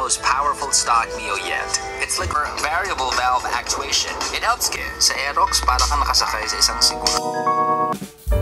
most powerful stock Mio yet. It's like a variable valve actuation. It helps ka sa Aerox para ka nakasakay sa isang siguro.